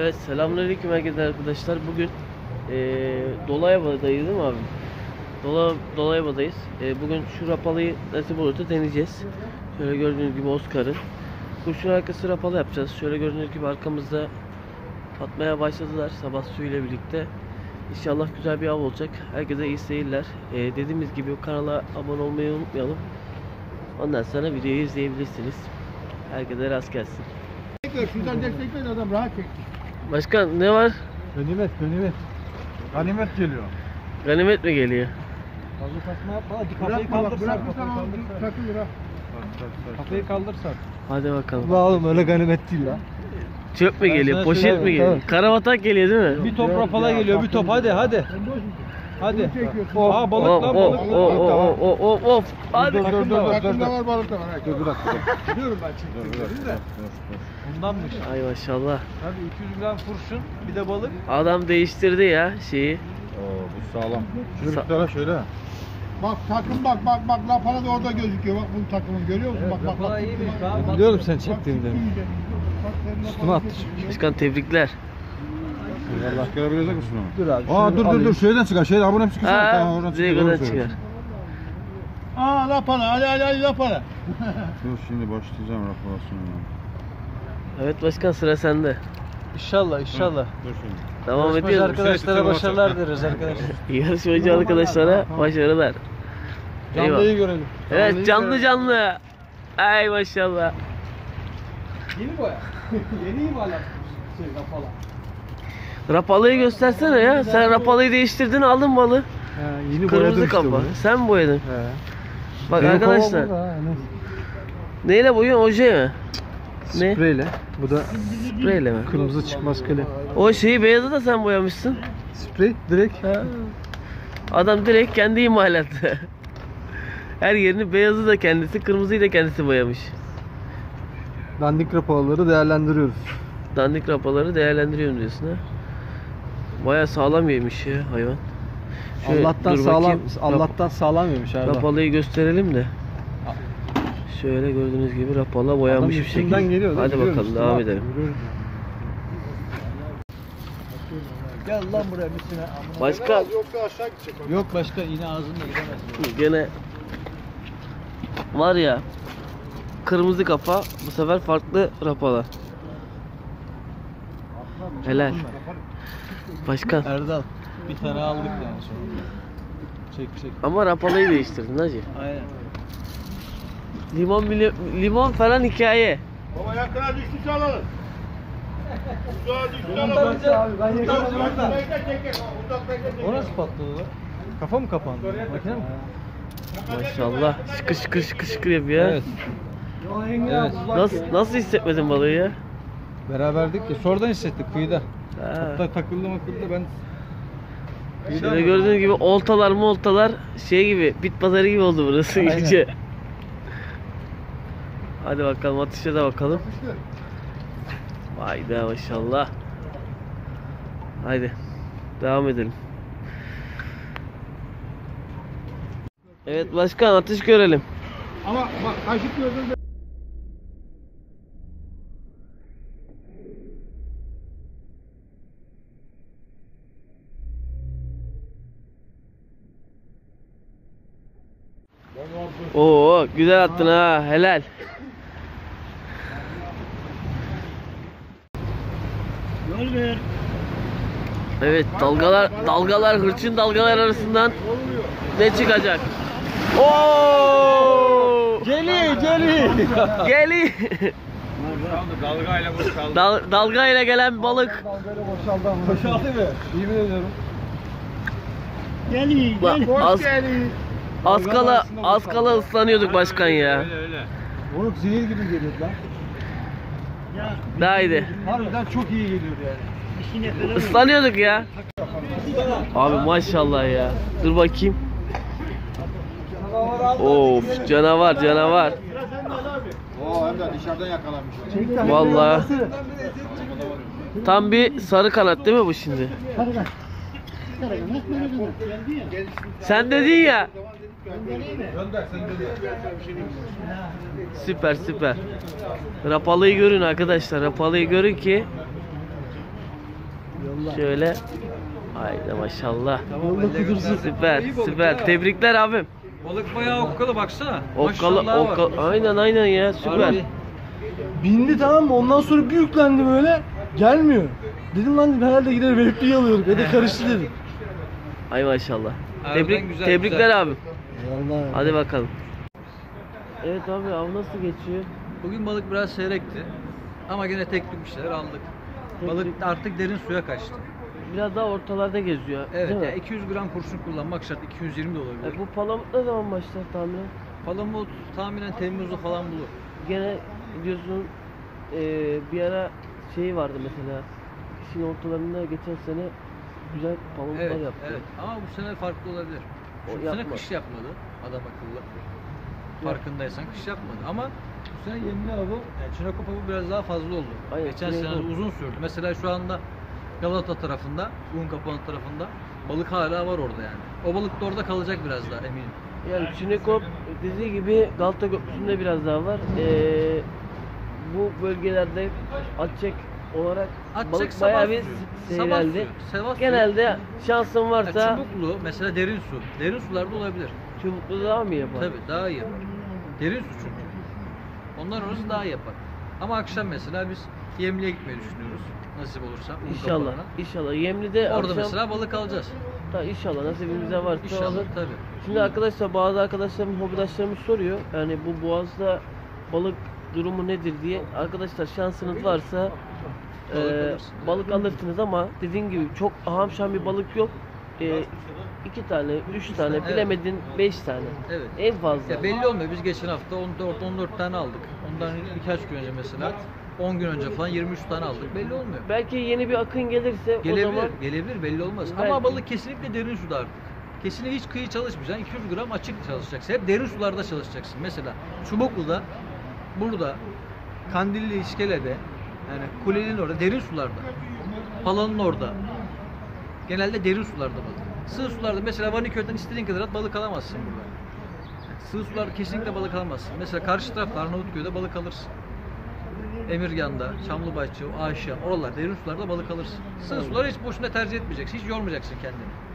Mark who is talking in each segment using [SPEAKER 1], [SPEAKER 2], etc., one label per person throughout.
[SPEAKER 1] Evet selamünaleyküm herkese arkadaşlar. Bugün eee Dolayaba'dayız değil mi abi? Dola, Dolayaba'dayız. Eee, bugün şu rapalıyı nasip olursa deneyeceğiz. Şöyle gördüğünüz gibi Oscar'ın. Kuşun arkası rapalı yapacağız. Şöyle gördüğünüz gibi arkamızda atmaya başladılar sabah suyuyla birlikte. İnşallah güzel bir av olacak. Herkese iyi seyirler. Eee, dediğimiz gibi kanala abone olmayı unutmayalım. Ondan sonra videoyu izleyebilirsiniz. Herkese rast gelsin.
[SPEAKER 2] Şuradan destekle adam rahat çek.
[SPEAKER 1] Başkan ne var?
[SPEAKER 2] Ganimet, ganimet. Ganimet geliyor.
[SPEAKER 1] Ganimet mi geliyor?
[SPEAKER 3] Fazla kasma yapma. Hadi kafayı
[SPEAKER 2] tamam,
[SPEAKER 3] kaldırsan.
[SPEAKER 2] takılır ha.
[SPEAKER 3] Kafayı kaldırsan.
[SPEAKER 1] Hadi bakalım.
[SPEAKER 3] La oğlum öyle ganimet değil la.
[SPEAKER 1] Çöp mü geliyor? Poşet mi geliyor? Karavatak geliyor değil mi?
[SPEAKER 3] Bir top rapala geliyor bir top hadi hadi. Hadi.
[SPEAKER 2] çekiyorsun.
[SPEAKER 3] Aa
[SPEAKER 1] Oh,
[SPEAKER 3] balık lan
[SPEAKER 1] oh,
[SPEAKER 3] balık.
[SPEAKER 1] oh, oh, oh, oh, oh. Hadi.
[SPEAKER 3] Dur, dur, dur, dur,
[SPEAKER 2] var balık da var. Dur bırak. Biliyorum ben çektiklerini de.
[SPEAKER 3] Bundanmış.
[SPEAKER 1] Ay maşallah.
[SPEAKER 3] Hadi 200 gram kurşun bir de balık.
[SPEAKER 1] Adam değiştirdi ya şeyi.
[SPEAKER 4] Oo bu sağlam.
[SPEAKER 1] Sa-
[SPEAKER 4] Şunu bir tara şöyle.
[SPEAKER 2] Bak takım bak bak bak lapana da orada gözüküyor. Bak bunun takımın görüyor musun? Bak bak bak. Bak,
[SPEAKER 3] lan. Biliyorum sen
[SPEAKER 2] Bak,
[SPEAKER 3] çektiğinde.
[SPEAKER 2] iyice. Bak, senin
[SPEAKER 3] Üstüme attı.
[SPEAKER 1] Başkan tebrikler.
[SPEAKER 4] Allah görebilecek misin onu?
[SPEAKER 3] Dur abi.
[SPEAKER 4] Aa dur dur dur şeyden çıkar. Şeyden abone çıkar. Tamam
[SPEAKER 1] Ha,
[SPEAKER 4] oradan çıkar. Doğru
[SPEAKER 1] çıkar.
[SPEAKER 2] Aa lapana Ali Ali Ali lapana.
[SPEAKER 4] Dur şimdi başlayacağım raporasını.
[SPEAKER 1] Evet başkan sıra sende.
[SPEAKER 3] İnşallah inşallah.
[SPEAKER 4] Dur şimdi.
[SPEAKER 1] Devam
[SPEAKER 3] Yarışmacı
[SPEAKER 1] ediyoruz.
[SPEAKER 3] arkadaşlara başarılar dileriz arkadaşlar.
[SPEAKER 1] Yarışmacı arkadaşlara başarılar.
[SPEAKER 3] Canlıyı görelim.
[SPEAKER 1] Evet canlı canlı. Ay maşallah.
[SPEAKER 3] Yeni boya. Yeni imalat. Şey rapala.
[SPEAKER 1] Rapalıyı göstersene ya. Sen rapalıyı değiştirdin aldın balı.
[SPEAKER 3] Ha, yeni
[SPEAKER 1] Kırmızı kafa. Sen mi boyadın?
[SPEAKER 3] He.
[SPEAKER 1] Bak
[SPEAKER 3] Benim
[SPEAKER 1] arkadaşlar.
[SPEAKER 3] kafam burada, ha, ne?
[SPEAKER 1] Neyle boyuyorsun? Oje mi? Ne?
[SPEAKER 3] Spreyle. Bu da
[SPEAKER 1] Spreyle mi?
[SPEAKER 3] kırmızı çıkmaz kalem.
[SPEAKER 1] O şeyi beyazı da sen boyamışsın.
[SPEAKER 3] Sprey direkt.
[SPEAKER 1] Ha. Adam direkt kendi imalattı. Her yerini beyazı da kendisi, kırmızıyı da kendisi boyamış.
[SPEAKER 3] Dandik raporları değerlendiriyoruz.
[SPEAKER 1] Dandik rapaları değerlendiriyorum diyorsun ha. Baya sağlam yemiş ya hayvan. Şöyle
[SPEAKER 3] Allah'tan
[SPEAKER 1] dur
[SPEAKER 3] sağlam
[SPEAKER 1] bakayım.
[SPEAKER 3] Allah'tan sağlam yemiş abi.
[SPEAKER 1] Rapalıyı gösterelim de. Şöyle gördüğünüz gibi rapala boyanmış bir
[SPEAKER 3] üstünden
[SPEAKER 1] şekilde.
[SPEAKER 3] geliyor?
[SPEAKER 1] Hadi
[SPEAKER 3] Görüyor
[SPEAKER 1] bakalım
[SPEAKER 3] musun?
[SPEAKER 1] devam edelim.
[SPEAKER 3] görüyorum. Gel lan buraya misine.
[SPEAKER 1] Başkan
[SPEAKER 2] Yoksa aşağı gidecek.
[SPEAKER 3] Yok başka yine ağzında gidemez.
[SPEAKER 1] gene var ya kırmızı kafa bu sefer farklı rapala. Helal. Başkan.
[SPEAKER 3] Erdal bir tane aldık yani sonra. Çek çek.
[SPEAKER 1] Ama rapalayı değiştirdin hacı.
[SPEAKER 3] Aynen.
[SPEAKER 1] Limon bile- limon falan hikaye.
[SPEAKER 2] Baba yakına düştüyse alalım. Uzağa
[SPEAKER 3] abi ben yakaladım. O nasıl patladı lan? Kafa mı kapandı? Makine mi?
[SPEAKER 1] Maşallah. Şıkır şıkır şıkır şıkır yapıyor.
[SPEAKER 3] Evet. Evet.
[SPEAKER 1] Nasıl nasıl hissetmedin balığı ya?
[SPEAKER 3] Beraberdik ya. Sonradan hissettik kıyıda.
[SPEAKER 1] Ha.
[SPEAKER 3] Hatta takıldı makıldı ben
[SPEAKER 1] Şöyle gördüğünüz gibi oltalar moltalar şey gibi bit pazarı gibi oldu burası
[SPEAKER 3] Aynen.
[SPEAKER 1] iyice. Hadi bakalım atışa da bakalım. Vay be maşallah. Haydi devam edelim. Evet başkan atış görelim.
[SPEAKER 2] Ama bak kaşık gördün de.
[SPEAKER 1] Oo güzel attın ha helal.
[SPEAKER 2] Yol ver.
[SPEAKER 1] Evet dalgalar dalgalar hırçın dalgalar arasından ne çıkacak? Oo!
[SPEAKER 3] Geli geli.
[SPEAKER 1] Geli.
[SPEAKER 4] Dalgayla boşaldı.
[SPEAKER 1] Dal, dalgayla gelen balık.
[SPEAKER 3] boşaldı ama. Boşaldı mı? Yemin ediyorum.
[SPEAKER 2] Gel
[SPEAKER 1] Bak,
[SPEAKER 2] gel. Hoş
[SPEAKER 1] az-
[SPEAKER 2] geldin.
[SPEAKER 1] Az kala az kala ıslanıyorduk başkan ya.
[SPEAKER 4] öyle.
[SPEAKER 3] Onu zehir gibi geliyor lan.
[SPEAKER 1] Daha iyiydi.
[SPEAKER 3] Harbiden çok iyi geliyor yani.
[SPEAKER 1] Islanıyorduk ya. Abi maşallah ya. Dur bakayım. Of canavar canavar.
[SPEAKER 2] Oo hem de dışarıdan yakalamış.
[SPEAKER 1] Vallahi. Tam bir sarı kanat değil mi bu şimdi? Sen dedin ya. Süper süper. Rapalıyı görün arkadaşlar. Rapalıyı görün ki. Şöyle. Haydi maşallah. Süper, süper. Tebrikler abim.
[SPEAKER 3] Balık bayağı okkalı baksana.
[SPEAKER 1] Okkalı, okkalı. Aynen aynen ya, süper.
[SPEAKER 5] Bindi tamam mı? Ondan sonra bir yüklendi böyle. Gelmiyor. Dedim lan herhalde gider repli alıyorum. Ya da karıştı dedim.
[SPEAKER 1] Ay maşallah.
[SPEAKER 3] Harbiden
[SPEAKER 1] Tebrik,
[SPEAKER 3] güzel,
[SPEAKER 1] tebrikler
[SPEAKER 3] güzel.
[SPEAKER 1] abim.
[SPEAKER 5] Eyvallah.
[SPEAKER 1] Hadi bakalım. Evet abi av nasıl geçiyor?
[SPEAKER 3] Bugün balık biraz seyrekti. Ama gene teknik bir şeyler aldık.
[SPEAKER 1] Teknik.
[SPEAKER 3] Balık artık derin suya kaçtı.
[SPEAKER 1] Biraz daha ortalarda geziyor.
[SPEAKER 3] Evet
[SPEAKER 1] değil mi?
[SPEAKER 3] ya 200 gram kurşun kullanmak şart. 220 de olabilir.
[SPEAKER 1] E, bu palamut ne zaman başlar tahminen?
[SPEAKER 3] Palamut tahminen Temmuz'da falan bulur.
[SPEAKER 1] Gene diyorsun e, bir ara şey vardı mesela. İşin ortalarında geçen sene güzel palamutlar
[SPEAKER 3] Evet,
[SPEAKER 1] yaptı.
[SPEAKER 3] evet. Ama bu sene farklı olabilir.
[SPEAKER 1] O
[SPEAKER 3] Şu sene
[SPEAKER 1] yapma.
[SPEAKER 3] kış yapmadı adam akıllı. Farkındaysan kış yapmadı ama bu sene yemli avı, yani Çinekop avı biraz daha fazla oldu.
[SPEAKER 1] Aynen,
[SPEAKER 3] Geçen sene uzun sürdü. Mesela şu anda Galata tarafında, un kapanı tarafında balık hala var orada yani. O balık da orada kalacak biraz daha eminim.
[SPEAKER 1] Yani Çinekop dediği gibi Galata Köprüsü'nde biraz daha var. Ee, bu bölgelerde atçek olarak
[SPEAKER 3] Atçek
[SPEAKER 1] balık bayağı bir.
[SPEAKER 3] Sabah
[SPEAKER 1] seyreldi.
[SPEAKER 3] suyu. Sabah suyu.
[SPEAKER 1] Genelde şansın
[SPEAKER 3] Ya
[SPEAKER 1] varsa
[SPEAKER 3] çubuklu mesela derin su. Derin sularda olabilir.
[SPEAKER 1] çubuklu daha mı yapar?
[SPEAKER 3] Tabii daha iyi yapar. Derin su çünkü. Ondan orası daha iyi yapar. Ama akşam mesela biz Yemli'ye gitmeyi düşünüyoruz. Nasip olursa. un
[SPEAKER 1] İnşallah.
[SPEAKER 3] kapağına.
[SPEAKER 1] İnşallah. Yemli'de
[SPEAKER 3] Orada
[SPEAKER 1] akşam
[SPEAKER 3] mesela balık alacağız.
[SPEAKER 1] da inşallah nasibimize varsa
[SPEAKER 3] İnşallah
[SPEAKER 1] olur.
[SPEAKER 3] tabii.
[SPEAKER 1] Şimdi arkadaşlar bazı arkadaşlarım, hobidaşlarımız soruyor. Yani bu boğazda balık durumu nedir diye. Arkadaşlar şansınız varsa
[SPEAKER 3] Balık
[SPEAKER 1] e,
[SPEAKER 3] alırsın.
[SPEAKER 1] balık alırsınız ama dediğim gibi çok ahamşan bir balık yok. E, iki tane, üç tane,
[SPEAKER 3] Evet.
[SPEAKER 1] bilemedin beş tane.
[SPEAKER 3] Evet.
[SPEAKER 1] En fazla.
[SPEAKER 3] Ya belli olmuyor. Biz geçen hafta 14 14 tane aldık. Ondan birkaç gün önce mesela 10 gün önce falan 23 tane aldık. Belli olmuyor.
[SPEAKER 1] Belki yeni bir akın gelirse
[SPEAKER 3] Gelebilir,
[SPEAKER 1] o zaman
[SPEAKER 3] gelebilir belli olmaz.
[SPEAKER 1] Belki.
[SPEAKER 3] Ama balık kesinlikle derin suda artık. Kesinlikle hiç kıyı çalışmayacaksın. 200 gram açık çalışacaksın. Hep derin sularda çalışacaksın. Mesela Çubuklu'da, burada, Kandilli İskele'de, yani kulenin orada, derin sularda. Palanın orada. Genelde derin sularda balık. Sığ sularda mesela Vaniköy'den istediğin kadar at balık alamazsın burada. Sığ sularda kesinlikle balık alamazsın. Mesela karşı tarafta Arnavutköy'de balık alırsın. Emirgan'da, Çamlıbahçe, Ayşe, oralar derin sularda balık alırsın. Sığ suları hiç boşuna tercih etmeyeceksin, hiç yormayacaksın kendini.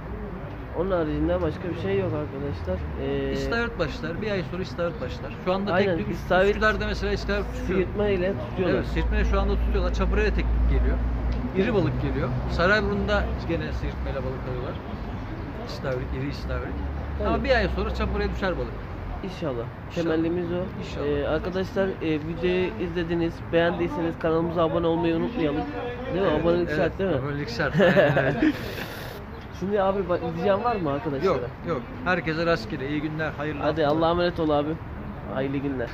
[SPEAKER 1] Onun haricinde başka bir şey yok arkadaşlar. E,
[SPEAKER 3] İstavrit başlar, bir ay sonra istavrit başlar. Şu anda
[SPEAKER 1] Aynen,
[SPEAKER 3] teknik
[SPEAKER 1] istavrit-
[SPEAKER 3] Üsküdar'da mesela istavrit tutuyor.
[SPEAKER 1] sıyırtma ile tutuyorlar.
[SPEAKER 3] Evet, sirtmeyle şu anda tutuyorlar. Çapuraya teknik geliyor. İri balık geliyor. Sarayburnu'nda gene sirtmeyle balık alıyorlar. İstavrit, iri istavrit. Ama
[SPEAKER 1] Tabii.
[SPEAKER 3] bir ay sonra çapuraya düşer balık. İnşallah.
[SPEAKER 1] Temennimiz o.
[SPEAKER 3] İnşallah.
[SPEAKER 1] Ee, arkadaşlar e, videoyu izlediniz. Beğendiyseniz kanalımıza abone olmayı unutmayalım. Değil mi? Abonelik
[SPEAKER 3] Evet,
[SPEAKER 1] şart değil mi?
[SPEAKER 3] Abonelik şart. aynen öyle.
[SPEAKER 1] Şimdi abi bak diyeceğim var mı arkadaşlar?
[SPEAKER 3] yok, yok. Herkese rastgele, iyi günler, hayırlı
[SPEAKER 1] Hadi
[SPEAKER 3] haftalar.
[SPEAKER 1] Allah'a emanet ol abi. Hayırlı günler.